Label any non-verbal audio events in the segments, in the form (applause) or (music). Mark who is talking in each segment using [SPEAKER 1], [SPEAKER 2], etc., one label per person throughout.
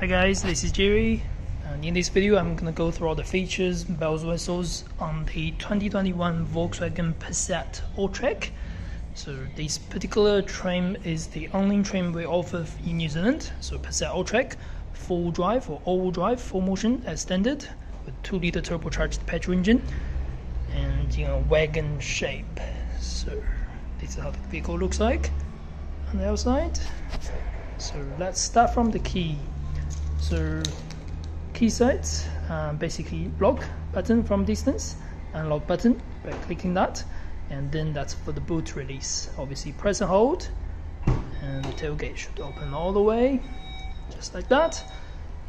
[SPEAKER 1] Hi guys, this is Jerry and in this video I'm gonna go through all the features, bells, and whistles on the 2021 Volkswagen Passat Alltrack. So this particular trim is the only trim we offer in New Zealand. So Passat Alltrack, full drive or all-wheel drive, 4Motion as standard with 2 litre turbocharged petrol engine and you wagon shape. So this is how the vehicle looks like on the outside. So let's start from the key. So key sides, uh, basically lock button from distance, unlock button by clicking that, and then that's for the boot release. Obviously press and hold, and the tailgate should open all the way, just like that.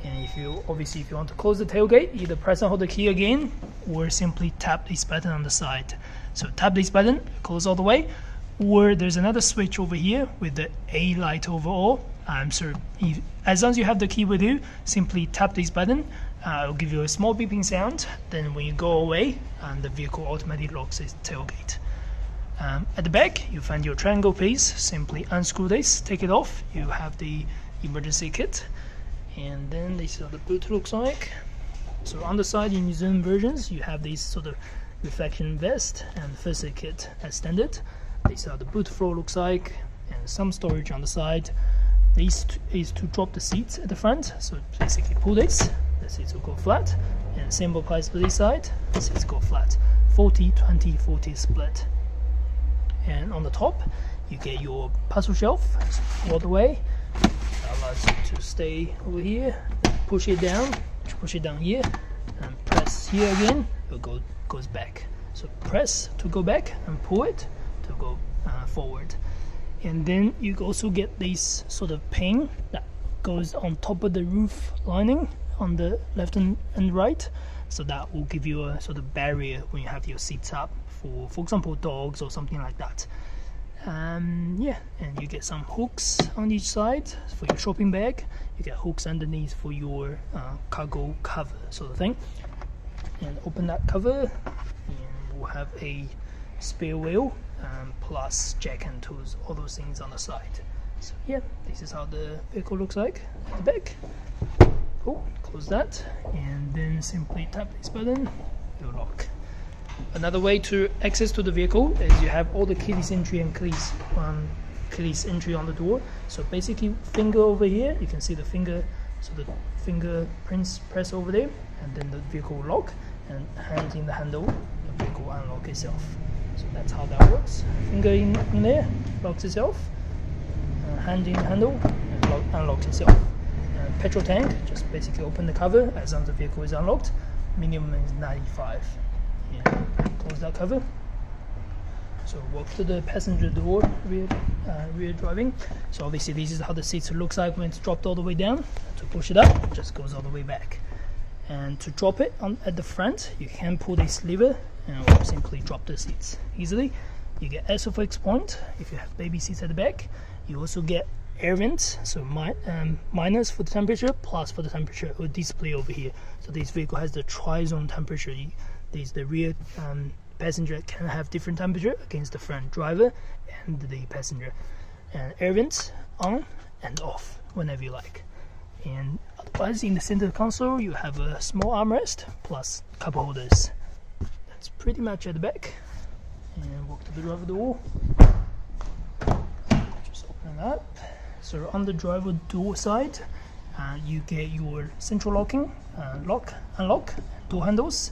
[SPEAKER 1] And if you obviously if you want to close the tailgate, either press and hold the key again, or simply tap this button on the side. So tap this button, close all the way, or there's another switch over here with the A light overall. Um, so if, as long as you have the key with you, simply tap this button. Uh, it'll give you a small beeping sound. Then when you go away, um, the vehicle automatically locks its tailgate. Um, at the back, you find your triangle piece. Simply unscrew this, take it off. You have the emergency kit. And then this is how the boot looks like. So on the side in New Zealand versions, you have this sort of reflection vest and first aid kit as standard. This is how the boot floor looks like, and some storage on the side. This is to drop the seats at the front, so basically pull this, the seats will go flat, and same applies to this side, the seats go flat. 40, 20, 40 split. And on the top, you get your parcel shelf all the way. That allows you to stay over here, push it down, push it down here, and press here again, it go, goes back. So press to go back and pull it to go uh, forward and then you also get this sort of pin that goes on top of the roof lining on the left and, and right. So that will give you a sort of barrier when you have your seats up for for example dogs or something like that. Um, yeah and you get some hooks on each side for your shopping bag. You get hooks underneath for your uh, cargo cover sort of thing. And open that cover and we'll have a spare wheel um, plus jack and tools, all those things on the side. So yeah, this is how the vehicle looks like at the back. Cool, close that, and then simply tap this button, it'll lock. Another way to access to the vehicle is you have all the keyless entry and keyless, um, keyless entry on the door. So basically, finger over here, you can see the finger, so the fingerprints press over there, and then the vehicle will lock, and hand in the handle, the vehicle will unlock itself. So that's how that works. Finger in, in there, locks itself. Uh, hand in handle, and lock, unlocks itself. Uh, petrol tank, just basically open the cover as long as the vehicle is unlocked. Minimum is 95. Yeah. Close that cover. So walk to the passenger door, rear, uh, rear driving. So obviously this is how the seats looks like when it's dropped all the way down. To push it up, it just goes all the way back. And to drop it on, at the front, you can pull this lever and we'll simply drop the seats easily. You get ISOFIX point if you have baby seats at the back. You also get air vents, so mi um, minus for the temperature, plus for the temperature will display over here. So this vehicle has the tri-zone temperature. This the rear um, passenger can have different temperature against the front driver and the passenger. And air vents on and off whenever you like. And otherwise, in the center console, you have a small armrest plus cup holders. That's pretty much at the back. And walk to the driver door. Just open it up. So on the driver door side, uh, you get your central locking, uh, lock, unlock, door handles,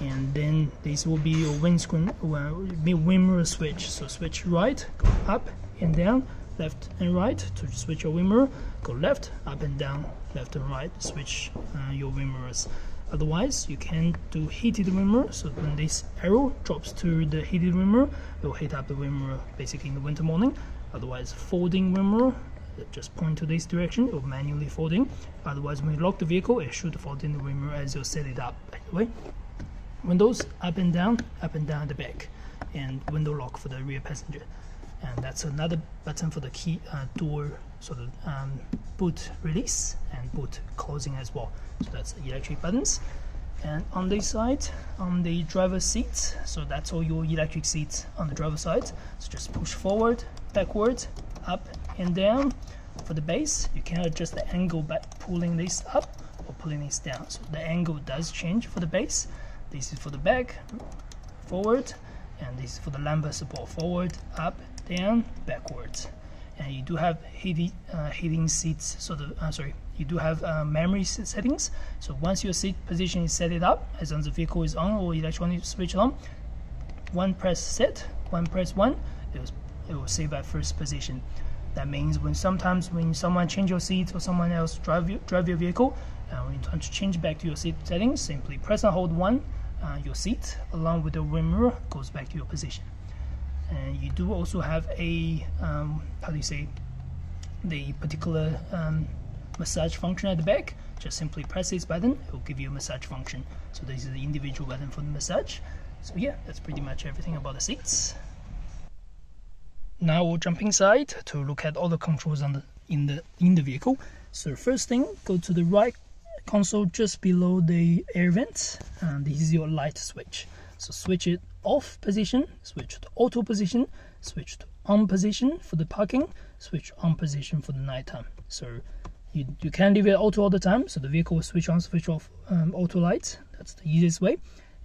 [SPEAKER 1] and then this will be your windscreen, well, wind mirror switch. So switch right, go up and down, left and right to switch your wind mirror. Go left, up and down, left and right, switch uh, your wind mirrors. Otherwise, you can do heated mirror. So when this arrow drops to the heated mirror, it will heat up the mirror basically in the winter morning. Otherwise, folding mirror, just point to this direction, will manually folding. Otherwise, when you lock the vehicle, it should fold in the mirror as you set it up. By the way, windows up and down, up and down the back, and window lock for the rear passenger. And that's another button for the key uh, door sort of um, boot release and boot closing as well. So that's electric buttons. And on this side, on the driver's seat, so that's all your electric seats on the driver's side. So just push forward, backward, up and down, for the base, you can adjust the angle by pulling this up or pulling this down. So the angle does change for the base. This is for the back, forward, and this is for the lumbar support, forward, up, down, backwards. And you do have heating, uh, heating seats, so the, uh, sorry, you do have uh, memory settings. So once your seat position is set it up, as long as the vehicle is on or electronic switch on, one press set, one press one, it will, it will save at first position. That means when sometimes when someone change your seat or someone else drive your, drive your vehicle, uh, when you want to change back to your seat settings, simply press and hold one, uh, your seat along with the rear mirror goes back to your position. And you do also have a, um, how do you say, the particular um, massage function at the back. Just simply press this button, it will give you a massage function. So this is the individual button for the massage. So yeah, that's pretty much everything about the seats. Now we'll jump inside to look at all the controls on the in the in the vehicle. So first thing, go to the right console just below the air vent, and this is your light switch. So switch it off position, switch to auto position, switch to on position for the parking, switch on position for the nighttime. So you, you can leave it auto all the time, so the vehicle will switch on, switch off um, auto lights. That's the easiest way.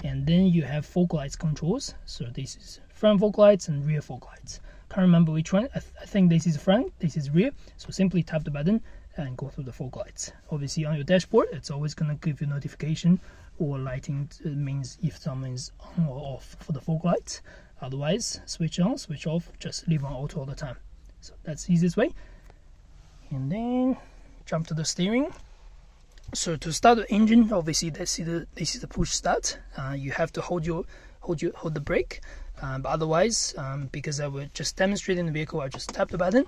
[SPEAKER 1] And then you have fog lights controls. So this is front fog lights and rear fog lights can't remember which one. I, th I, think this is front, this is rear. So simply tap the button and go through the fog lights. Obviously on your dashboard, it's always gonna give you notification or lighting means if someone's on or off for the fog lights. Otherwise, switch on, switch off, just leave on auto all the time. So that's the easiest way. And then jump to the steering. So to start the engine, obviously this is the this is the push start. Uh, you have to hold your hold your hold the brake um, but otherwise, um, because I was just demonstrating the vehicle, I just tap the button,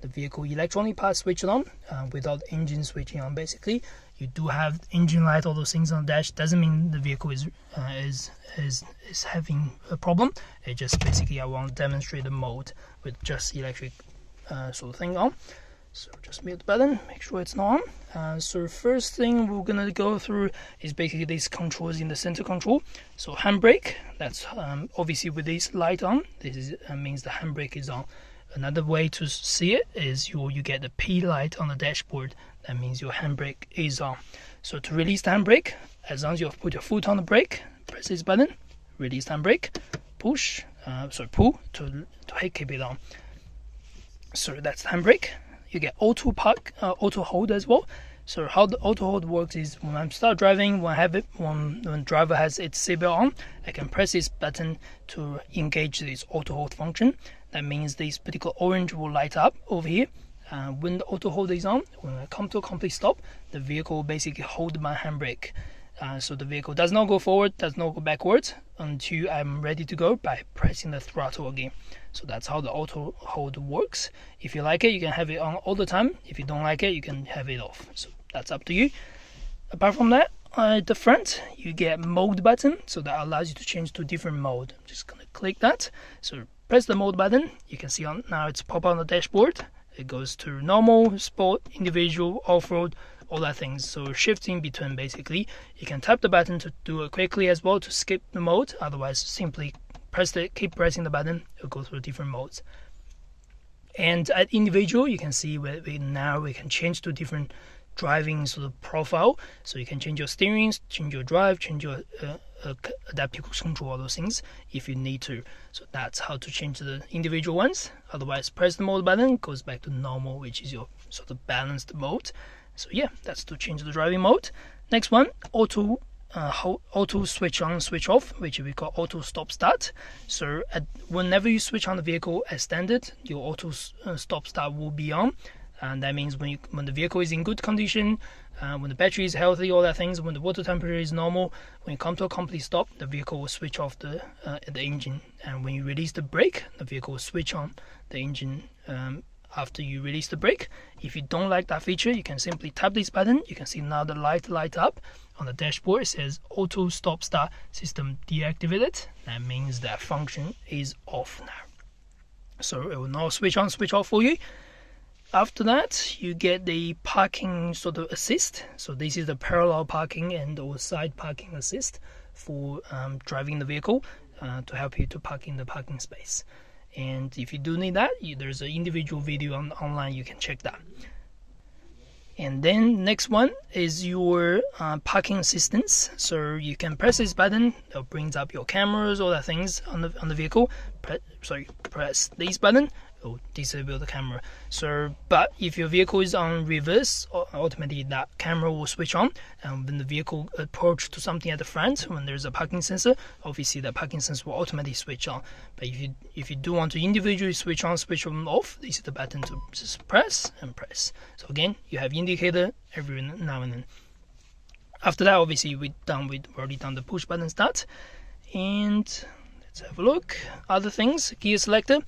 [SPEAKER 1] the vehicle electronic part switched on uh, without engine switching on. Basically, you do have engine light, all those things on the dash. Doesn't mean the vehicle is uh, is is is having a problem. It just basically I want to demonstrate the mode with just electric uh, sort of thing on. So just mute the button, make sure it's not on. Uh, so first thing we're gonna go through is basically these controls in the center control. So handbrake, that's um, obviously with this light on, this is, uh, means the handbrake is on. Another way to see it is you you get the P light on the dashboard. That means your handbrake is on. So to release the handbrake, as long as you have put your foot on the brake, press this button, release the handbrake, push, uh, sorry, pull to to keep it on. So that's the handbrake you get auto park, uh, auto hold as well. So how the auto hold works is when I'm start driving, when I have it, when when driver has its seatbelt on, I can press this button to engage this auto hold function. That means this particular orange will light up over here. Uh, when the auto hold is on, when I come to a complete stop, the vehicle basically hold my handbrake. Uh, so the vehicle does not go forward, does not go backwards until I'm ready to go by pressing the throttle again. So that's how the auto hold works. If you like it, you can have it on all the time. If you don't like it, you can have it off. So that's up to you. Apart from that, at the front, you get mode button. So that allows you to change to different mode. I'm just gonna click that. So press the mode button. You can see on now it's pop on the dashboard. It goes to normal, sport, individual, off-road, all that things. So shifting between basically, you can tap the button to do it quickly as well to skip the mode. Otherwise, simply press the keep pressing the button. It'll go through different modes. And at individual, you can see where we, now we can change to different driving sort of profile. So you can change your steering, change your drive, change your uh, uh, adaptive control, all those things if you need to. So that's how to change the individual ones. Otherwise, press the mode button, goes back to normal, which is your sort of balanced mode. So yeah, that's to change the driving mode. Next one, auto uh, auto switch on, switch off, which we call auto stop start. So at, whenever you switch on the vehicle as standard, your auto uh, stop start will be on, and that means when you, when the vehicle is in good condition, uh, when the battery is healthy, all that things, when the water temperature is normal, when you come to a complete stop, the vehicle will switch off the uh, the engine, and when you release the brake, the vehicle will switch on the engine um, after you release the brake. If you don't like that feature, you can simply tap this button. You can see now the light light up on the dashboard. It says auto stop start system deactivated. That means that function is off now. So it will now switch on, switch off for you. After that, you get the parking sort of assist. So this is the parallel parking and or side parking assist for um, driving the vehicle uh, to help you to park in the parking space. And if you do need that you, there's an individual video on online you can check that. And then next one is your uh, parking assistance. So you can press this button it brings up your cameras all the things on the on the vehicle. Pre sorry press this button will disable the camera. So, but if your vehicle is on reverse, automatically that camera will switch on. And when the vehicle approach to something at the front, when there's a parking sensor, obviously the parking sensor will automatically switch on. But if you if you do want to individually switch on, switch on off, this is the button to just press and press. So again, you have indicator every now and then. After that, obviously we done with already done the push button start, and let's have a look. Other things, gear selector.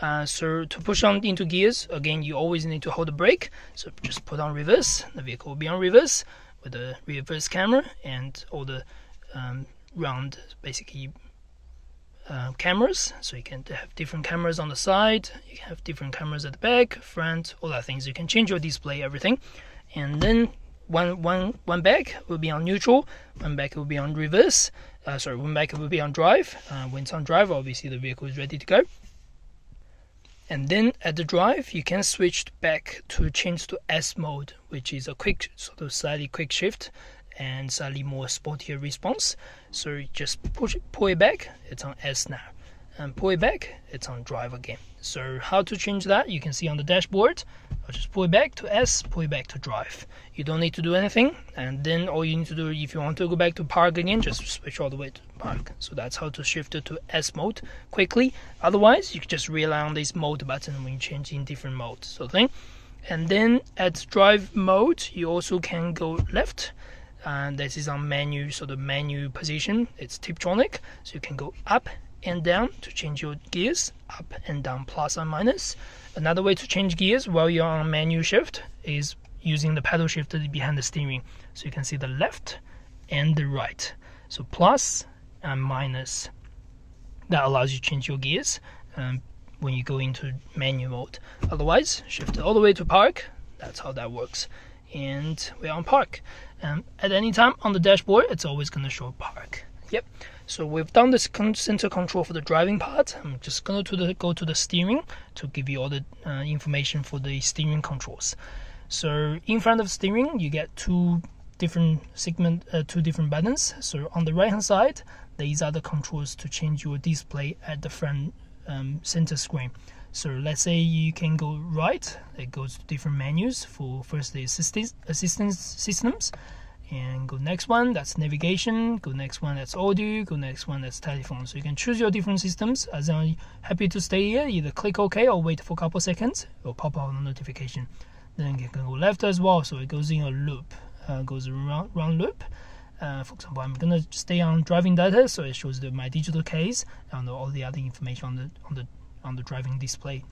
[SPEAKER 1] Uh, so to push on into gears, again, you always need to hold the brake. So just put on reverse. The vehicle will be on reverse with the reverse camera and all the um, round, basically, uh, cameras. So you can have different cameras on the side. You can have different cameras at the back, front, all that things. You can change your display, everything. And then one one one back will be on neutral, one back will be on reverse. Uh, sorry, one back will be on drive. Uh, when it's on drive, obviously the vehicle is ready to go and then at the drive you can switch back to change to S mode which is a quick sort of slightly quick shift and slightly more sportier response. So just push it, pull it back. It's on S now and pull it back it's on drive again. So how to change that you can see on the dashboard. I'll just pull it back to S pull it back to drive. You don't need to do anything and then all you need to do if you want to go back to park again just switch all the way to park. So that's how to shift it to S mode quickly. Otherwise you can just rely on this mode button when you change in different modes so thing and then at drive mode you also can go left and this is on menu so the menu position it's tiptronic. So you can go up and down to change your gears up and down plus or minus. Another way to change gears while you're on manual shift is using the paddle shift behind the steering. So you can see the left and the right. So plus and minus. That allows you to change your gears um, when you go into manual mode. Otherwise shift all the way to park. That's how that works. And we're on park. Um, at any time on the dashboard it's always going to show park. Yep so we've done this center control for the driving part. I'm just going to the, go to the steering to give you all the uh, information for the steering controls. So in front of steering, you get two different segment, uh, two different buttons. So on the right hand side, these are the controls to change your display at the front um, center screen. So let's say you can go right, it goes to different menus for first the assistance, assistance systems and go next one that's navigation. Go next one that's audio. Go next one that's telephone. So you can choose your different systems. As i'm happy to stay here either click ok or wait for a couple seconds or pop out a notification. Then you can go left as well so it goes in a loop uh, goes around round loop. Uh, for example i'm gonna stay on driving data so it shows the, my digital case and all the other information on the on the on the driving display.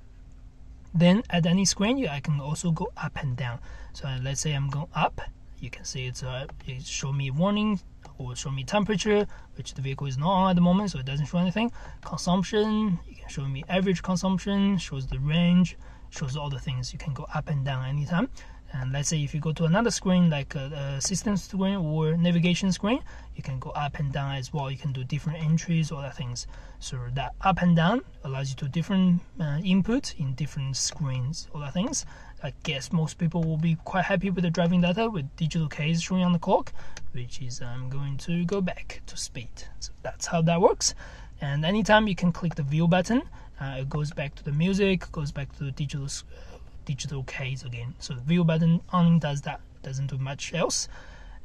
[SPEAKER 1] Then at any screen you, i can also go up and down. So uh, let's say i'm going up you can see it's uh, it show me warning or show me temperature which the vehicle is not on at the moment so it doesn't show anything. Consumption you can show me average consumption shows the range shows all the things. You can go up and down anytime. And let's say if you go to another screen like a, a system screen or navigation screen you can go up and down as well. You can do different entries that things. So that up and down allows you to different uh, input in different screens that things I guess most people will be quite happy with the driving data with digital case showing on the clock, which is I'm going to go back to speed. So that's how that works. And anytime you can click the view button, uh, it goes back to the music, goes back to the digital uh, digital case again. So the view button only does that, doesn't do much else.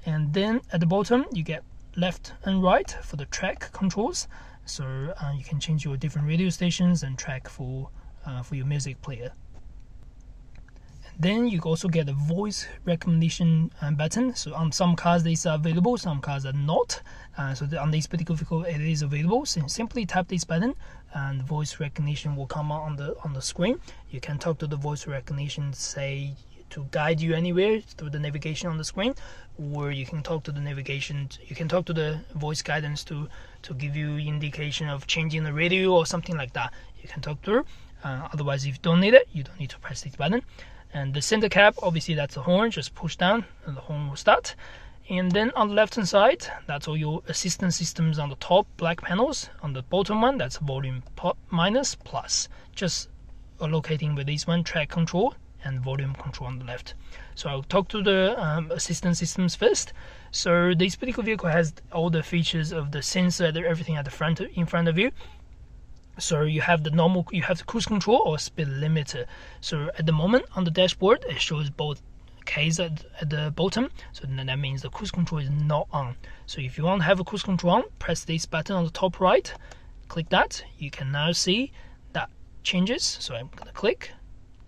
[SPEAKER 1] And then at the bottom you get left and right for the track controls. So uh, you can change your different radio stations and track for uh, for your music player. Then you also get a voice recognition uh, button. So on some cars these are available, some cars are not. Uh, so on this particular vehicle it is available. So simply tap this button and voice recognition will come on the on the screen. You can talk to the voice recognition, say to guide you anywhere through the navigation on the screen, or you can talk to the navigation. You can talk to the voice guidance to to give you indication of changing the radio or something like that. You can talk to. Uh, otherwise, if you don't need it, you don't need to press this button and the center cap obviously that's the horn just push down and the horn will start and then on the left hand side that's all your assistance systems on the top black panels on the bottom one that's volume minus plus just locating with this one track control and volume control on the left. So I'll talk to the um, assistance systems first. So this particular vehicle has all the features of the sensor, everything at the front in front of you. So you have the normal, you have the cruise control or speed limiter. So at the moment on the dashboard, it shows both Ks at, at the bottom. So that means the cruise control is not on. So if you want to have a cruise control on, press this button on the top right, click that. You can now see that changes. So I'm gonna click,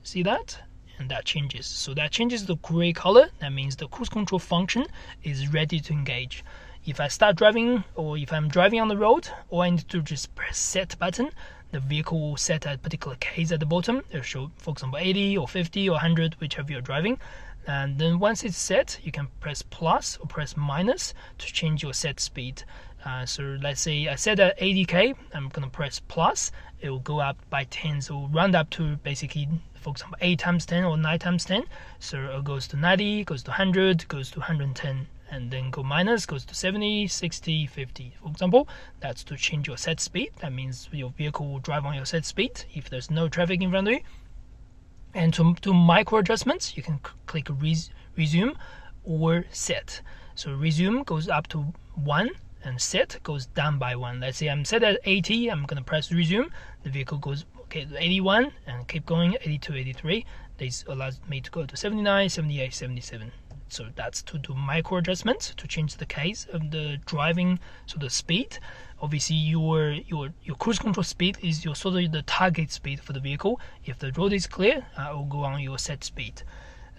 [SPEAKER 1] see that, and that changes. So that changes the gray color. That means the cruise control function is ready to engage. If I start driving or if I'm driving on the road, all I need to just press set button. The vehicle will set a particular case at the bottom. It'll show, for example, 80 or 50 or 100, whichever you're driving. And then once it's set, you can press plus or press minus to change your set speed. Uh, so let's say I set at 80k, I'm gonna press plus, it will go up by 10, so round up to basically, for example, 8 times 10 or 9 times 10. So it goes to 90, goes to 100, goes to 110, and then go minus, goes to 70, 60, 50. For example, that's to change your set speed. That means your vehicle will drive on your set speed if there's no traffic in front of you. And to do micro adjustments, you can click res resume or set. So resume goes up to 1 and set goes down by one. Let's say I'm set at 80, I'm gonna press resume. The vehicle goes okay 81 and keep going 82, 83. This allows me to go to 79, 78, 77. So that's to do micro adjustments to change the case of the driving, so the speed. Obviously, your your your cruise control speed is your sort of the target speed for the vehicle. If the road is clear, uh, it will go on your set speed.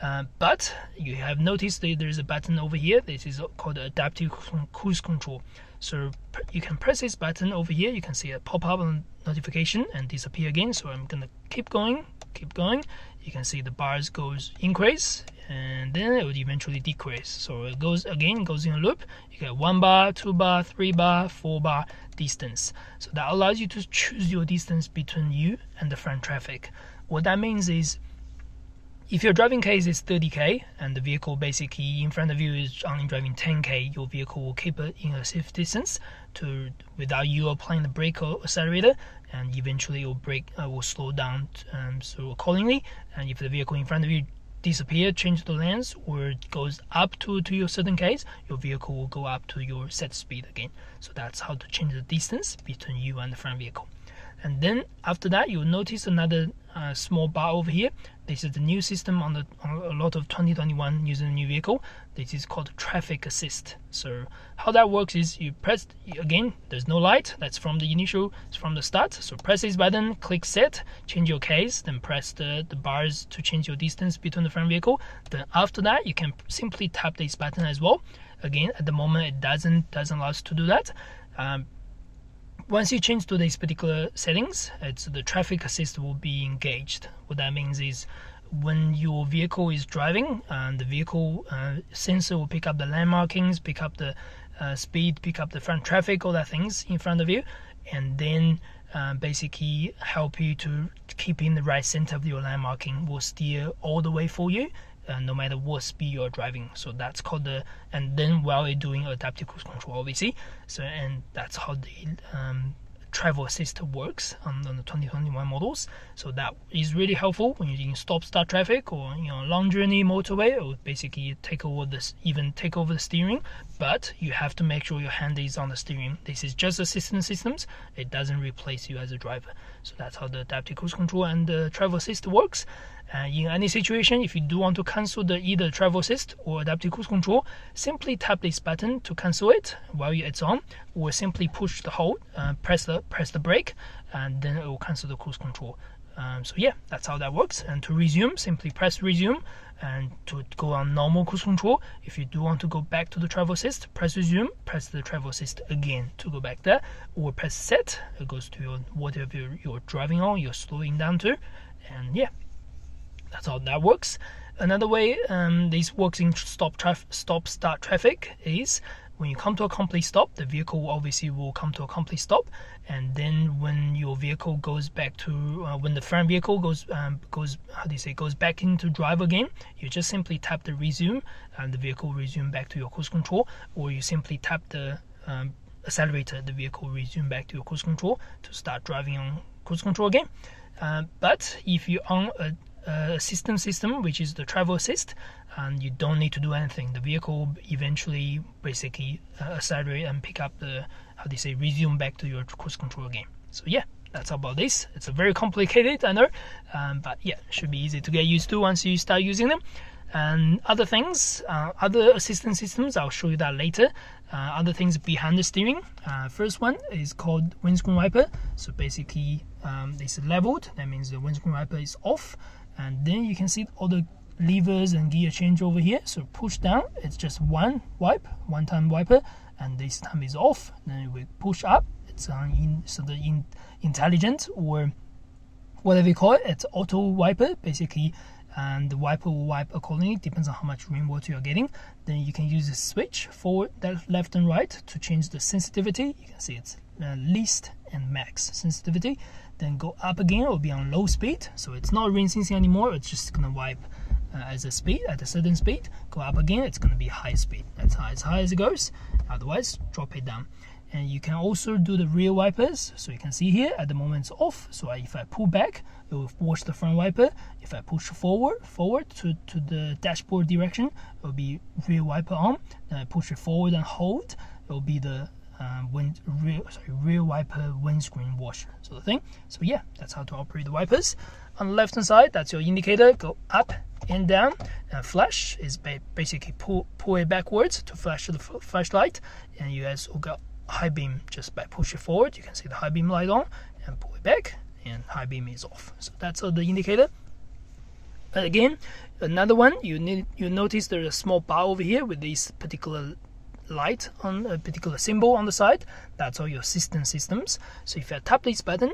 [SPEAKER 1] Uh, but you have noticed that there's a button over here. This is called adaptive cruise control. So you can press this button over here. You can see a pop-up notification and disappear again. So I'm gonna keep going, keep going. You can see the bars goes increase and then it would eventually decrease. So it goes again, goes in a loop. You get one bar, two bar, three bar, four bar distance. So that allows you to choose your distance between you and the front traffic. What that means is if your driving case is 30k and the vehicle basically in front of you is only driving 10k, your vehicle will keep it in a safe distance to without you applying the brake or accelerator, and eventually your brake uh, will slow down um, so accordingly. And if the vehicle in front of you disappear, change the lens or it goes up to, to your certain case, your vehicle will go up to your set speed again. So that's how to change the distance between you and the front vehicle. And then after that, you'll notice another uh, small bar over here. This is the new system on, the, on a lot of 2021 using a new vehicle. This is called travel assist. So how that works is you press again. There's no light. That's from the initial, from the start. So press this button, click set, change your case, then press the the bars to change your distance between the front vehicle. Then after that, you can simply tap this button as well. Again, at the moment, it doesn't doesn't allow us to do that. Um, once you change to these particular settings, it's the travel assist will be engaged. What that means is when your vehicle is driving, and the vehicle uh, sensor will pick up the land markings, pick up the uh, speed, pick up the front traffic, all that things in front of you, and then uh, basically help you to keep in the right center of your land marking. Will steer all the way for you uh, no matter what speed you're driving. So that's called the and then while you're doing adaptive cruise control, obviously. So and that's how the um, travel assist works on, on, the 2021 models. So that is really helpful when you're in stop-start traffic or you know long journey motorway. Will basically take over this, even take over the steering. But you have to make sure your hand is on the steering. This is just assistance systems. It doesn't replace you as a driver. So that's how the adaptive cruise control and the travel assist works. Uh, in any situation, if you do want to cancel the either travel assist or adaptive cruise control, simply tap this button to cancel it while it's on, or simply push the hold, uh, press the press the brake, and then it will cancel the cruise control. Um, so yeah, that's how that works. And to resume, simply press resume. And to go on normal cruise control, if you do want to go back to the travel assist, press resume, press the travel assist again to go back there, or press set. It goes to your whatever you're, you're driving on, you're slowing down to, and yeah, that's how that works. Another way um, this works in stop traf- stop start traffic is when you come to a complete stop, the vehicle obviously will come to a complete stop, and then when your vehicle goes back to uh, when the front vehicle goes um, goes how do you say goes back into drive again, you just simply tap the resume, and the vehicle resume back to your cruise control, or you simply tap the um, accelerator, the vehicle resume back to your cruise control to start driving on cruise control again. Uh, but if you're on a uh, assistance system, which is the travel assist, and you don't need to do anything. The vehicle eventually basically uh, accelerate and pick up the how do you say resume back to your cruise control again. So yeah, that's about this. It's a very complicated, I know, um, but yeah, should be easy to get used to once you start using them. And other things, uh, other assistance systems, I'll show you that later. Uh, other things behind the steering. Uh, first one is called windscreen wiper. So basically, um, it's leveled. That means the windscreen wiper is off, and then you can see all the levers and gear change over here. So push down, it's just one wipe, one time wiper, and this time is off. Then we push up, it's uh, in so the in, intelligent or whatever you call it, it's auto wiper basically and the wiper will wipe accordingly depends on how much rainwater you're getting then you can use the switch forward left and right to change the sensitivity you can see it's uh, least and max sensitivity then go up again. It will be on low speed so it's not rain sensing anymore. It's just gonna wipe uh, as a speed at a certain speed. Go up again it's gonna be high speed. That's as high as it goes. Otherwise drop it down. And you can also do the rear wipers. So you can see here at the moment it's off. So if I pull back it will wash the front wiper. If I push forward forward to, to the dashboard direction it will be rear wiper on. Then I push it forward and hold. It will be the um, wind rear sorry rear wiper windscreen washer sort of thing. So yeah that's how to operate the wipers. On the left hand side that's your indicator. Go up and down. And flash is basically pull pull it backwards to flash the flashlight. And you guys will go high beam just by push it forward. You can see the high beam light on and pull it back and high beam is off. So that's the indicator. But again another one you need you notice there's a small bar over here with this particular light on a particular symbol on the side. That's all your system systems. So if I tap this button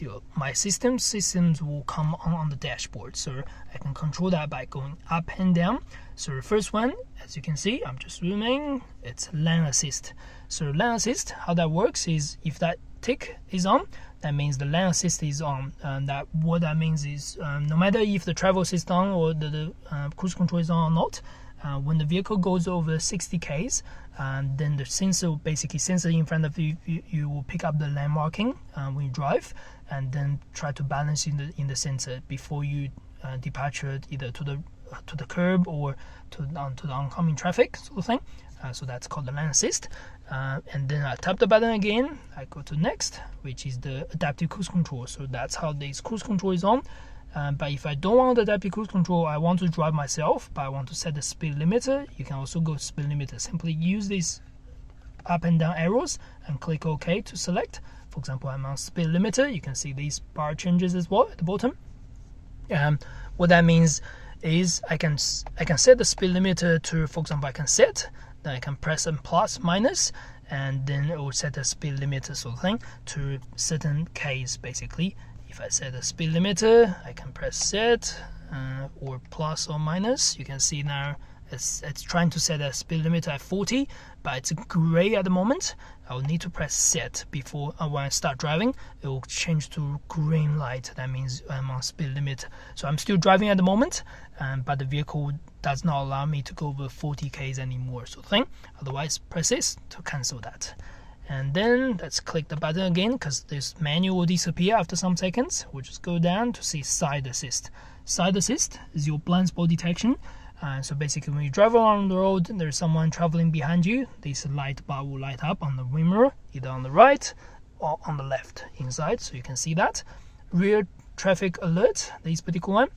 [SPEAKER 1] your, my system systems will come on on the dashboard. So I can control that by going up and down. So the first one as you can see I'm just zooming. It's lane assist. So lane assist how that works is if that tick is on that means the lane assist is on. And that what that means is um, no matter if the travel assist on or the, the uh, cruise control is on or not uh, when the vehicle goes over 60 k's and then the sensor basically sensor in front of you you, you will pick up the lane marking uh, when you drive and then try to balance in the in the sensor before you uh, departure either to the uh, to the curb or to um, to the oncoming traffic sort of thing. Uh, so that's called the lane assist. Uh, and then I tap the button again. I go to next, which is the adaptive cruise control. So that's how this cruise control is on. Um, but if I don't want the adaptive cruise control, I want to drive myself, but I want to set the speed limiter. You can also go speed limiter. Simply use these up and down arrows and click OK to select. For example, I'm on speed limiter. You can see these bar changes as well at the bottom. Um, what that means is I can I can set the speed limiter to, for example, I can set, then I can press and plus minus, and then it will set the speed limiter sort of thing to certain case basically. If I set the speed limiter, I can press set uh, or plus or minus. You can see now it's, it's trying to set a speed limit at 40 but it's gray at the moment. I'll need to press set before uh, when I start driving. It will change to green light. That means I'm on speed limit. So I'm still driving at the moment um, but the vehicle does not allow me to go over 40 k's anymore. So thing otherwise press this to cancel that and then let's click the button again because this menu will disappear after some seconds we'll just go down to see side assist side assist is your blind spot detection uh, so basically, when you drive along the road, and there's someone traveling behind you. This light bar will light up on the mirror, either on the right or on the left inside, so you can see that. Rear traffic alert, this particular one,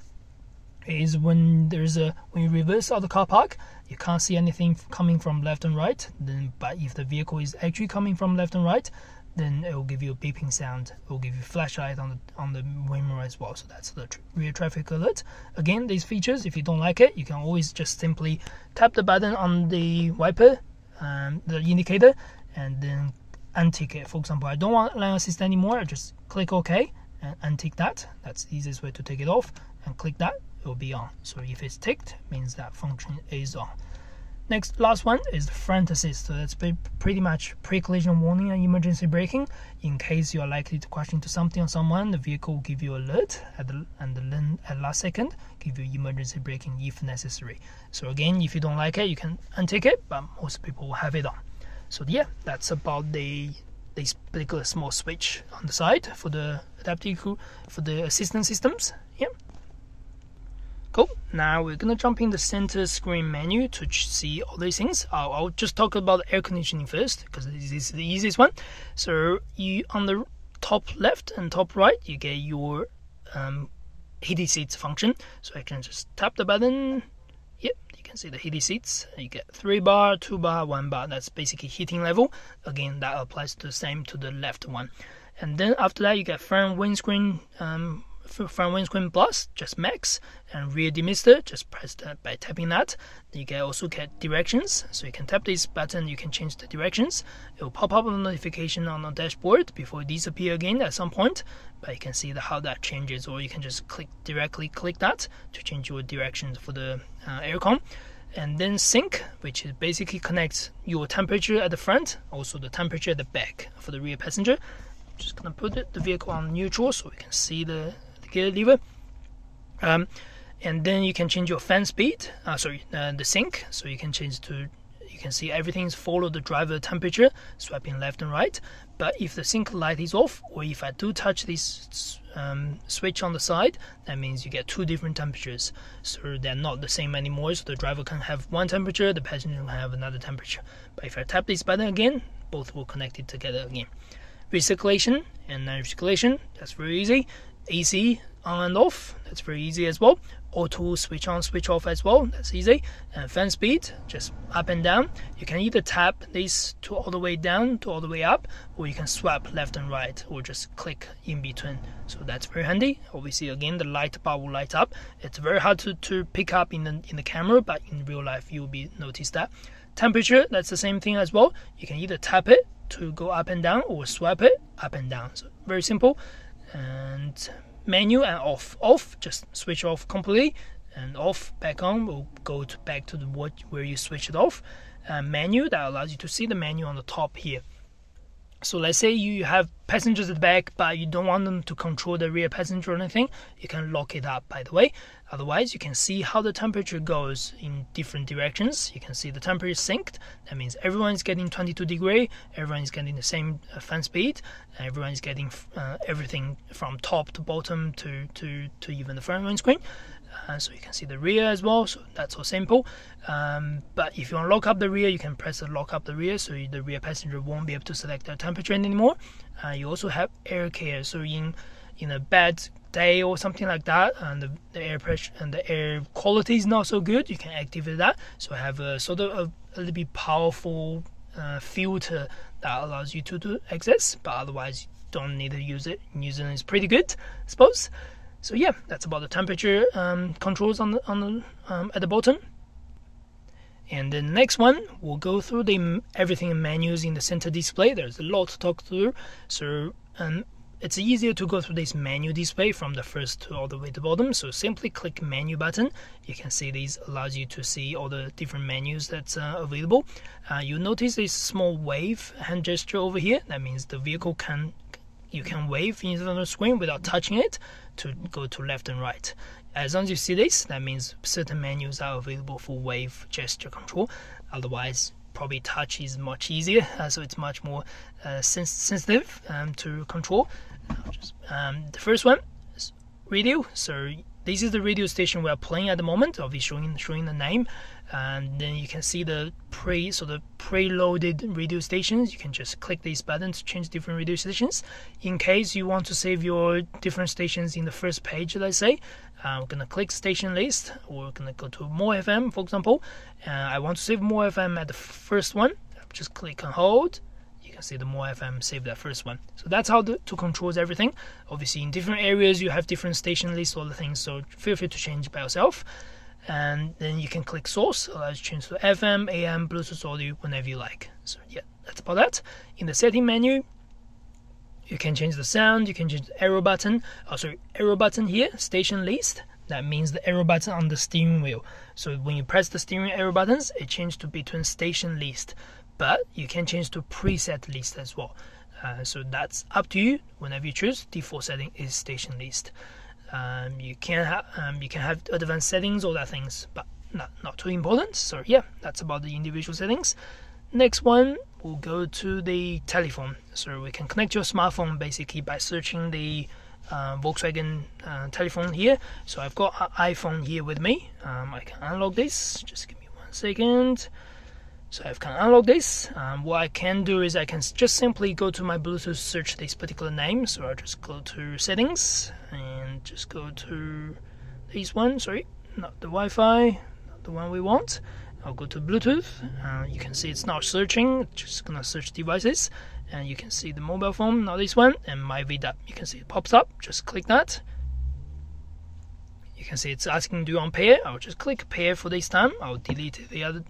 [SPEAKER 1] is when there's a when you reverse out of the car park, you can't see anything coming from left and right. Then, but if the vehicle is actually coming from left and right, then it will give you a beeping sound. It will give you flashlight on the on the mirror as well. So that's the tr rear traffic alert. Again, these features, if you don't like it, you can always just simply tap the button on the wiper, um, the indicator, and then untick it. For example, I don't want lane assist anymore. I just click OK and untick that. That's the easiest way to take it off. And click that, it will be on. So if it's ticked, means that function is on. Next, last one is the front assist. So that's pretty much pre-collision warning and emergency braking. In case you are likely to crash into something or someone, the vehicle will give you alert at the and then at last second give you emergency braking if necessary. So again, if you don't like it, you can untick it, but most people will have it on. So yeah, that's about the this particular small switch on the side for the adaptive for the assistance systems. Yeah. Cool. Now we're gonna jump in the center screen menu to see all these things. I'll, I'll just talk about air conditioning first because this is the easiest one. So you on the top left and top right, you get your um, heated seats function. So I can just tap the button. Yep, you can see the heated seats. You get three bar, two bar, one bar. That's basically heating level. Again, that applies the same to the left one. And then after that, you get front windscreen um, front windscreen plus, just max, and rear demister, just press that by tapping that. You can also get directions, so you can tap this button, you can change the directions. It will pop up a notification on the dashboard before it disappear again at some point, but you can see the, how that changes, or you can just click directly click that to change your directions for the uh, aircon. And then sync, which basically connects your temperature at the front, also the temperature at the back for the rear passenger. just gonna put the vehicle on neutral so we can see the gear lever. Um, and then you can change your fan speed. Uh, sorry, uh, the sync. So you can change to. You can see everything's follow the driver temperature, swiping left and right. But if the sync light is off, or if I do touch this um, switch on the side, that means you get two different temperatures. So they're not the same anymore. So the driver can have one temperature, the passenger can have another temperature. But if I tap this button again, both will connect it together again. Recirculation and non-recirculation, that's very easy. AC on and off, that's very easy as well. Auto switch on, switch off as well, that's easy. And fan speed, just up and down. You can either tap this to all the way down to all the way up, or you can swap left and right, or just click in between. So that's very handy. Obviously, again, the light bar will light up. It's very hard to, to pick up in the in the camera, but in real life, you'll be notice that. Temperature, that's the same thing as well. You can either tap it to go up and down, or swipe it up and down. So very simple and menu and off off just switch off completely and off back on will go to back to the what where you switch it off uh, menu that allows you to see the menu on the top here so let's say you have passengers at the back, but you don't want them to control the rear passenger or anything. You can lock it up, by the way. Otherwise, you can see how the temperature goes in different directions. You can see the temperature synced. That means everyone is getting 22 degree. Everyone is getting the same uh, fan speed. Everyone is getting uh, everything from top to bottom to to to even the front windscreen uh, so you can see the rear as well so that's so simple um, but if you want to lock up the rear you can press the lock up the rear so the rear passenger won't be able to select the temperature anymore uh, you also have air care so in in a bad day or something like that and the, the, air pressure and the air quality is not so good you can activate that so have a sort of a, a little bit powerful uh, filter that allows you to do access but otherwise you don't need to use it using is pretty good I suppose so yeah, that's about the temperature um, controls on the on the um, at the bottom. And the next one, we'll go through the everything menus in the center display. There's a lot to talk through, so um, it's easier to go through this menu display from the first to all the way to the bottom. So simply click menu button. You can see this allows you to see all the different menus that's uh, available. Uh, you notice this small wave hand gesture over here. That means the vehicle can you can wave in front of the screen without touching it to go to left and right. As long as you see this, that means certain menus are available for wave gesture control. Otherwise, probably touch is much easier, uh, so it's much more uh, sens sensitive um, to control. Um, the first one is radio. So this is the radio station we are playing at the moment. I'll be showing showing the name. And then you can see the pre so the preloaded radio stations. You can just click this button to change different radio stations. In case you want to save your different stations in the first page let's say uh, I'm gonna click station list. We're gonna go to more FM for example. Uh, I want to save more FM at the first one. Just click and hold you can see the more FM save that first one so that's how the, to control everything obviously in different areas you have different station lists all the things so feel free to change by yourself and then you can click source allows you to change to FM, AM, Bluetooth audio whenever you like. So yeah, that's about that. In the setting menu, you can change the sound, you can change the arrow button. Oh sorry, arrow button here, station list. That means the arrow button on the steering wheel. So when you press the steering arrow buttons, it changes to between station list. But you can change to preset list as well. Uh, so that's up to you. Whenever you choose, default setting is station list. Um, you can have um, you can have advanced settings, all that things, but not not too important. So yeah, that's about the individual settings. Next one, we'll go to the telephone. So we can connect your smartphone basically by searching the uh, Volkswagen uh, telephone here. So I've got an iPhone here with me. Um, I can unlock this. Just give me one second. So I can unlock this. Um, what I can do is I can just simply go to my Bluetooth, search this particular name. So I'll just go to settings and just go to this one. Sorry, not the Wi-Fi, not the one we want. I'll go to Bluetooth. Uh, you can see it's now searching. Just gonna search devices, and you can see the mobile phone. not this one and my VDAP. You can see it pops up. Just click that. You can see it's asking do you want pair. I'll just click pair for this time. I'll delete the other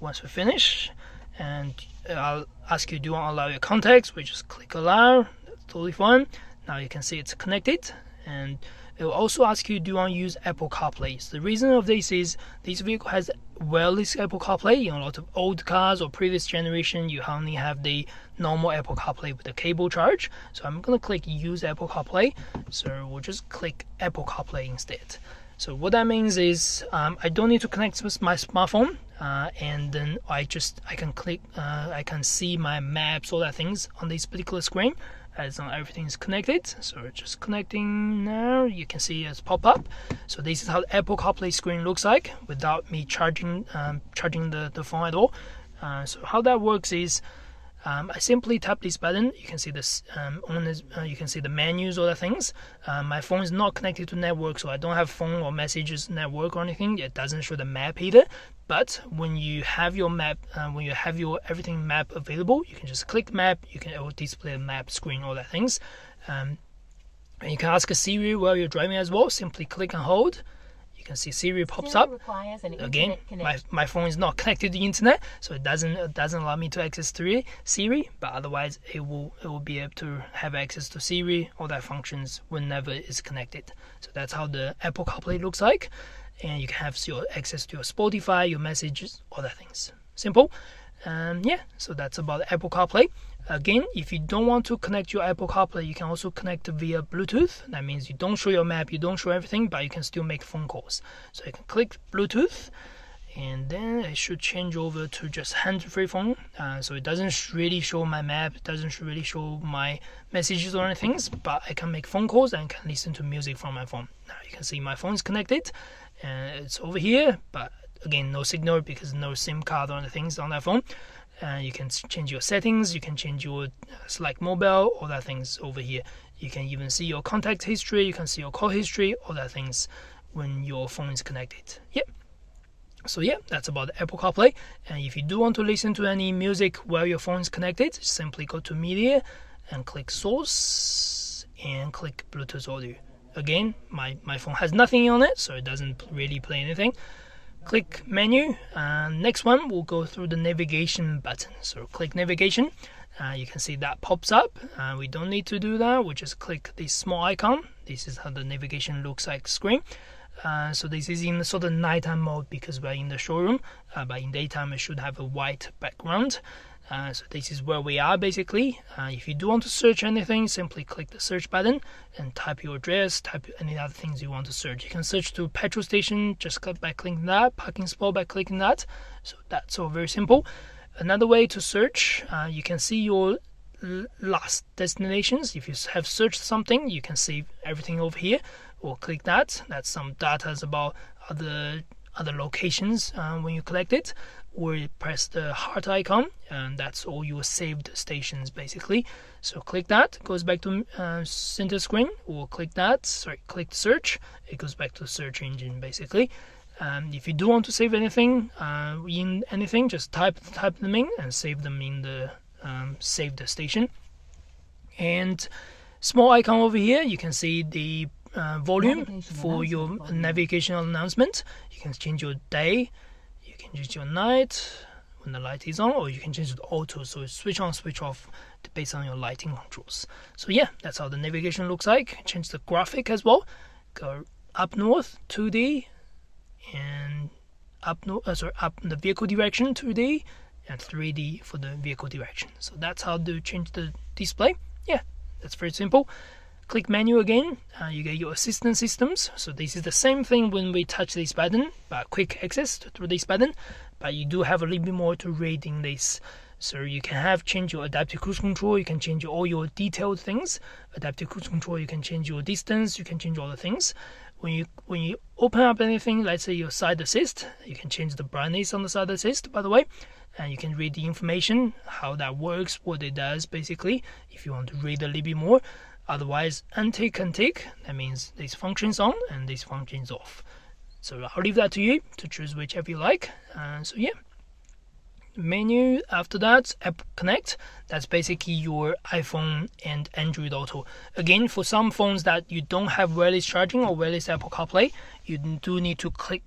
[SPEAKER 1] once we finish and I'll ask you do you want to allow your contacts? We just click allow that's totally fine. Now you can see it's connected and it will also ask you do you want to use Apple CarPlay? So the reason of this is this vehicle has wireless Apple CarPlay. In a lot of old cars or previous generation you only have the normal Apple CarPlay with the cable charge. So I'm gonna click use Apple CarPlay. So we'll just click Apple CarPlay instead so what that means is um, I don't need to connect with my smartphone uh, and then I just I can click uh, I can see my maps all that things on this particular screen as uh, everything is connected. So just connecting now you can see it's pop up. So this is how the Apple CarPlay screen looks like without me charging um, charging the, the phone at all. Uh, so how that works is um, I simply tap this button. You can see this um, on this, uh, you can see the menus, all the things. Uh, my phone is not connected to network, so I don't have phone or messages network or anything. It doesn't show the map either. But when you have your map, uh, when you have your everything map available, you can just click map. You can it will display a map screen, all that things. Um, and you can ask a Siri while you're driving as well. Simply click and hold you can see Siri pops up. Again, my, my phone is not connected to the internet, so it doesn't it doesn't allow me to access Siri. Siri, but otherwise it will it will be able to have access to Siri, all that functions whenever it's connected. So that's how the Apple CarPlay looks like, and you can have your access to your Spotify, your messages, all that things. Simple. Um, yeah, so that's about Apple CarPlay. Again, if you don't want to connect your Apple CarPlay, you can also connect via Bluetooth. That means you don't show your map, you don't show everything, but you can still make phone calls. So you can click Bluetooth, and then it should change over to just hands-free phone. Uh, so it doesn't really show my map, it doesn't really show my messages or anything, but I can make phone calls and can listen to music from my phone. Now you can see my phone is connected, and it's over here, but again no signal because no SIM card or anything on that phone. Uh, you can change your settings, you can change your uh, select mobile, all that things over here. You can even see your contact history, you can see your call history, all that things when your phone is connected. Yep. So yeah, that's about Apple CarPlay. And if you do want to listen to any music while your phone is connected, simply go to Media and click Source and click Bluetooth Audio. Again, my, my phone has nothing on it, so it doesn't really play anything click menu and next one we'll go through the navigation button. So click navigation uh, you can see that pops up uh, we don't need to do that. We just click this small icon. This is how the navigation looks like screen. Uh, so this is in sort of nighttime mode because we're in the showroom uh, but in daytime it should have a white background uh, so this is where we are basically. Uh, if you do want to search anything, simply click the search button and type your address, type any other things you want to search. You can search to petrol station just click by clicking that, parking spot by clicking that. So that's all very simple. Another way to search, uh, you can see your last destinations. If you have searched something, you can save everything over here or click that. That's some data about other other locations uh, when you collect it or you press the heart icon and that's all your saved stations basically. So click that goes back to uh, center screen or click that sorry click search it goes back to search engine basically. Um, if you do want to save anything uh, in anything just type type them in and save them in the um, saved station. And small icon over here you can see the uh, volume for your
[SPEAKER 2] volume.
[SPEAKER 1] navigational announcement. You can change your day change your night when the light is on or you can change it to auto so switch on switch off based on your lighting controls. So yeah that's how the navigation looks like. Change the graphic as well. Go up north 2d and up no uh, sorry up the vehicle direction 2d and 3d for the vehicle direction. So that's how to change the display. Yeah that's very simple click menu again uh, you get your assistant systems so this is the same thing when we touch this button but quick access through this button but you do have a little bit more to read in this. So you can have change your adaptive cruise control, you can change all your detailed things. Adaptive cruise control, you can change your distance, you can change all the things. When you when you open up anything, let's say your side assist, you can change the brightness on the side assist, by the way, and you can read the information, how that works, what it does basically, if you want to read a little bit more. Otherwise, tick, that means this function's on and this function's off. So I'll leave that to you to choose whichever you like. Uh, so yeah menu after that app connect that's basically your iphone and android auto again for some phones that you don't have wireless charging or wireless apple carplay you do need to click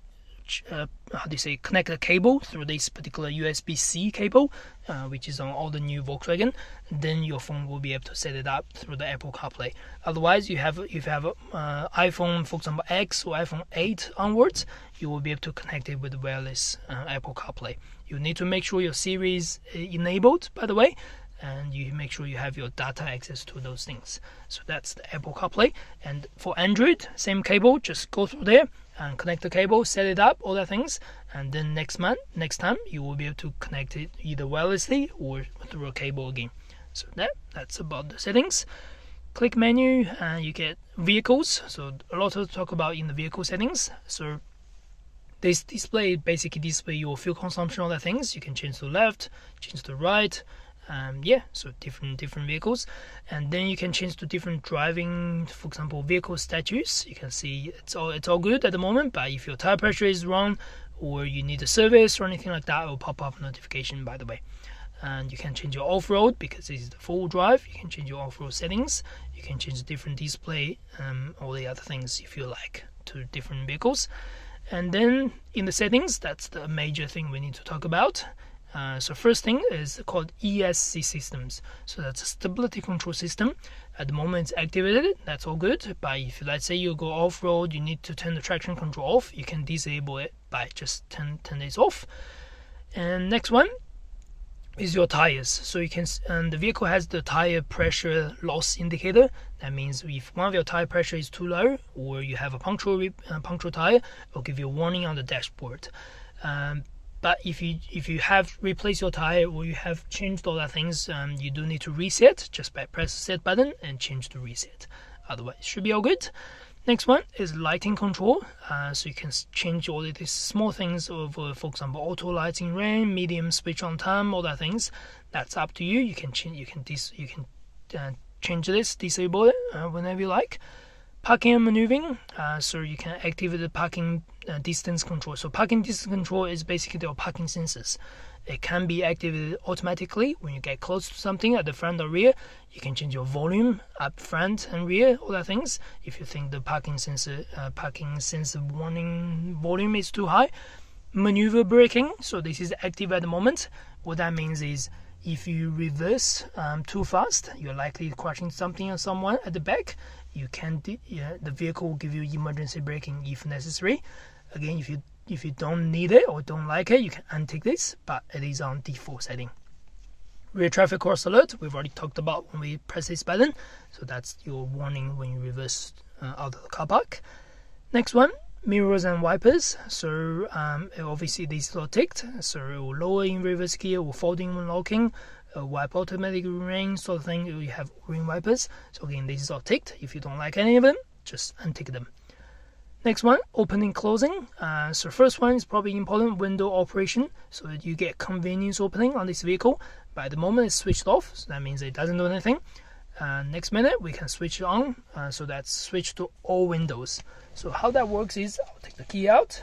[SPEAKER 1] uh, how do you say connect the cable through this particular USB-C cable, uh, which is on all the new Volkswagen. Then your phone will be able to set it up through the Apple CarPlay. Otherwise, you have if you have uh, iPhone, for example, X or iPhone 8 onwards, you will be able to connect it with wireless uh, Apple CarPlay. You need to make sure your Siri is uh, enabled, by the way, and you make sure you have your data access to those things. So that's the Apple CarPlay. And for Android, same cable, just go through there and connect the cable, set it up, all that things, and then next month, next time, you will be able to connect it either wirelessly or through a cable again. So that that's about the settings. Click menu and you get vehicles. So a lot to talk about in the vehicle settings. So this display basically display your fuel consumption, all the things. You can change to left, change to the right, um, yeah so different different vehicles. And then you can change to different driving for example vehicle status. You can see it's all it's all good at the moment but if your tire pressure is wrong or you need a service or anything like that it will pop up notification by the way. And you can change your off-road because this is the full drive. You can change your off-road settings. You can change the different display um, all the other things if you like to different vehicles. And then in the settings that's the major thing we need to talk about uh, so first thing is called ESC systems. So that's a stability control system. At the moment it's activated, that's all good. But if let's say you go off-road, you need to turn the traction control off, you can disable it by just 10, 10 days off. And next one is your tires. So you can, and the vehicle has the tire pressure loss indicator. That means if one of your tire pressure is too low, or you have a punctual uh, punctual tire, it'll give you a warning on the dashboard. Um, but if you if you have replaced your tire or you have changed all that things, um, you do need to reset just by press the set button and change to reset. Otherwise, it should be all good. Next one is lighting control. Uh, so you can change all these small things over, for example, auto lighting rain, medium switch on time, all that things. That's up to you. You can change. You can dis, you can uh, change this, disable it uh, whenever you like. Parking and maneuvering. Uh, so you can activate the parking uh, distance control. So parking distance control is basically the parking sensors. It can be activated automatically when you get close to something at the front or rear. You can change your volume up front and rear, all that things. If you think the parking sensor, uh, parking sensor warning volume is too high, maneuver braking. So this is active at the moment. What that means is if you reverse um, too fast, you're likely crashing something or someone at the back. You can, do, yeah, the vehicle will give you emergency braking if necessary. Again, if you if you don't need it or don't like it, you can untick this, but it is on default setting. Rear traffic cross alert, we've already talked about when we press this button, so that's your warning when you reverse uh, out of the car park. Next one, mirrors and wipers. So um, obviously these are ticked, so it will lower in reverse gear or folding when locking, wipe automatic rain sort of thing. You have green wipers. So again, these are ticked. If you don't like any of them, just untick them. Next one, opening closing. Uh, so first one is probably important window operation. So that you get convenience opening on this vehicle. By the moment it's switched off, so that means it doesn't do anything. Uh, next minute we can switch it on. Uh, so that's switch to all windows. So how that works is I'll take the key out.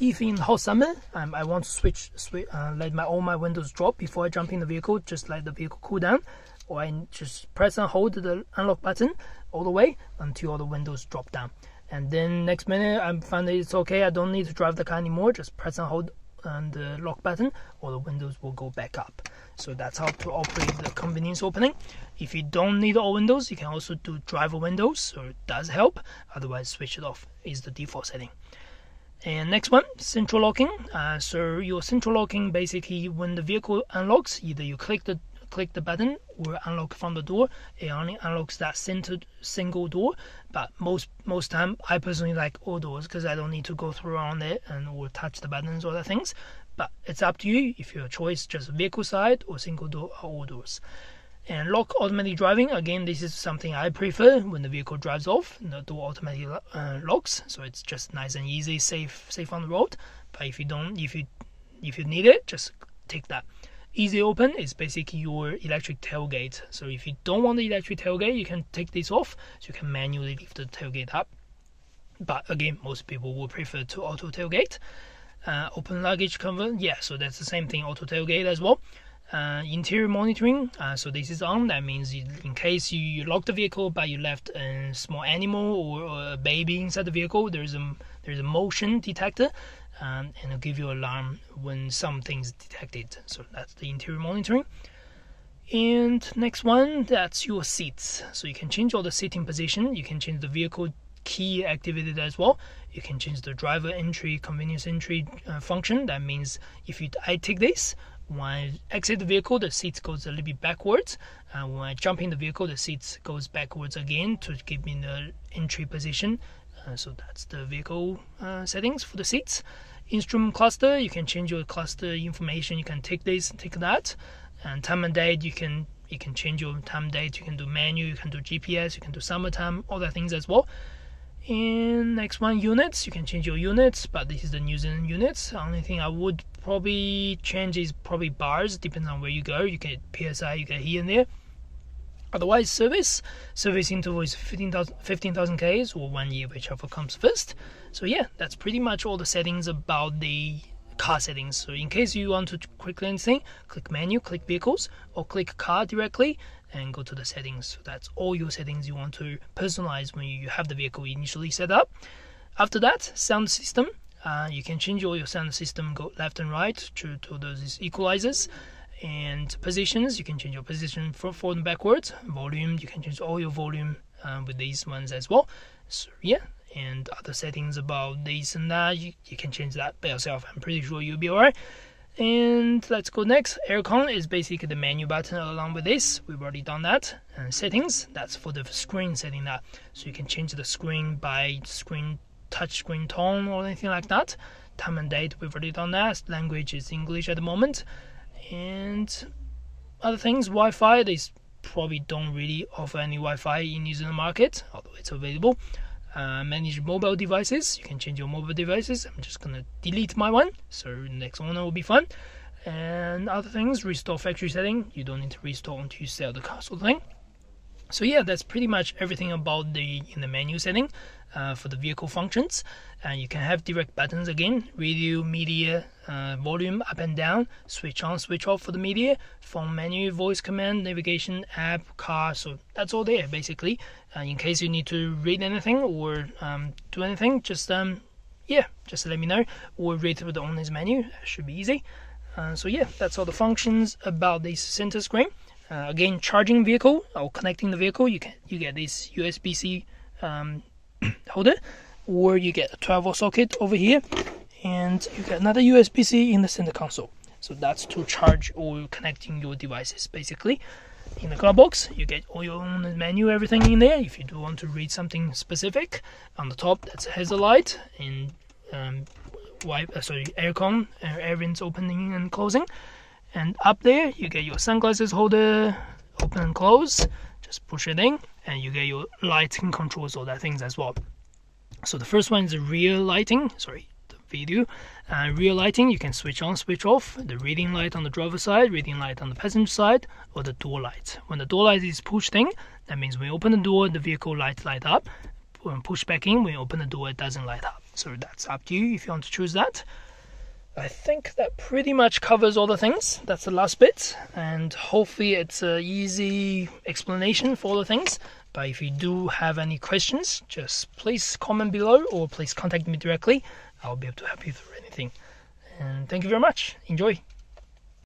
[SPEAKER 1] If in hot summer um, I want to switch, switch uh, let my all my windows drop before I jump in the vehicle, just let the vehicle cool down, or I just press and hold the unlock button all the way until all the windows drop down. And then next minute I find that it's okay. I don't need to drive the car anymore. Just press and hold on the lock button or the windows will go back up. So that's how to operate the convenience opening. If you don't need all windows you can also do driver windows so it does help. Otherwise switch it off is the default setting and next one central locking. Uh, so your central locking basically when the vehicle unlocks either you click the click the button or unlock from the door it only unlocks that centered single door. But most most time i personally like all doors because i don't need to go through around it and or touch the buttons or the things. But it's up to you if your choice just vehicle side or single door or all doors. And lock automatic driving, again, this is something I prefer when the vehicle drives off, the door automatic uh, locks, so it's just nice and easy, safe, safe on the road. But if you don't, if you if you need it, just take that. Easy open is basically your electric tailgate. So if you don't want the electric tailgate, you can take this off, so you can manually lift the tailgate up. But again, most people will prefer to auto tailgate. Uh, open luggage cover, yeah, so that's the same thing, auto tailgate as well uh, interior monitoring. Uh, so this is on. That means you, in case you, you lock the vehicle but you left a small animal or, or a baby inside the vehicle, there's a there's a motion detector, um, and it'll give you alarm when something's detected. So that's the interior monitoring. And next one, that's your seats. So you can change all the seating position. You can change the vehicle key activated as well. You can change the driver entry, convenience entry uh, function. That means if you I take this, when I exit the vehicle, the seat goes a little bit backwards. Uh, when I jump in the vehicle, the seat goes backwards again to give me the entry position. Uh, so that's the vehicle uh, settings for the seats. Instrument cluster, you can change your cluster information. You can take this, take that, and time and date. You can you can change your time date. You can do menu. You can do GPS. You can do summertime. All that things as well. And next one, units. You can change your units, but this is the New Zealand units. The only thing I would probably change is probably bars, depends on where you go. You get PSI, you get here and there. Otherwise, service service interval is 15,000 15, Ks or one year, whichever comes first. So yeah, that's pretty much all the settings about the car settings. So in case you want to quickly anything, click menu, click vehicles, or click car directly and go to the settings. So that's all your settings you want to personalize when you have the vehicle initially set up. After that, sound system. Uh, you can change all your sound system go left and right to, to those equalizers and positions. You can change your position for forward and backwards. Volume, you can change all your volume uh, with these ones as well. So yeah, and other settings about this and that, you, you can change that by yourself. I'm pretty sure you'll be alright. And let's go next. Aircon is basically the menu button along with this. We've already done that. And settings, that's for the screen setting that. So you can change the screen by screen touch screen tone or anything like that. Time and date, we've already done that. Language is English at the moment. And other things, Wi-Fi, they probably don't really offer any Wi-Fi in New Zealand market, although it's available. Uh, manage mobile devices. You can change your mobile devices. I'm just gonna delete my one, so next one will be fun. And other things, restore factory setting. You don't need to restore until you sell the of thing. So yeah, that's pretty much everything about the in the menu setting uh, for the vehicle functions. And you can have direct buttons again, radio, media, uh, volume up and down, switch on, switch off for the media, phone menu, voice command, navigation, app, car. So that's all there basically. Uh, in case you need to read anything or um, do anything, just um, yeah, just let me know or read through the owner's menu. It should be easy. Uh, so yeah, that's all the functions about this center screen. Uh, again, charging vehicle or connecting the vehicle, you can you get this USB-C um, (clears throat) holder, or you get a 12 volt socket over here, and you get another USB-C in the center console. So that's to charge or connecting your devices basically. In the glove box, you get all your own menu, everything in there. If you do want to read something specific, on the top that's has a light and um, wipe, uh, sorry, aircon, uh, vents opening and closing. And up there, you get your sunglasses holder, open and close. Just push it in, and you get your lighting controls, all that things as well. So the first one is the rear lighting. Sorry, the video. Uh, rear lighting, you can switch on, switch off. The reading light on the driver side, reading light on the passenger side, or the door light. When the door light is pushed in, that means when you open the door, the vehicle light light up. When push back in, when you open the door, it doesn't light up. So that's up to you if you want to choose that. I think that pretty much covers all the things. That's the last bit, and hopefully it's an easy explanation for all the things. But if you do have any questions, just please comment below or please contact me directly. I'll be able to help you through anything. And thank you very much. Enjoy.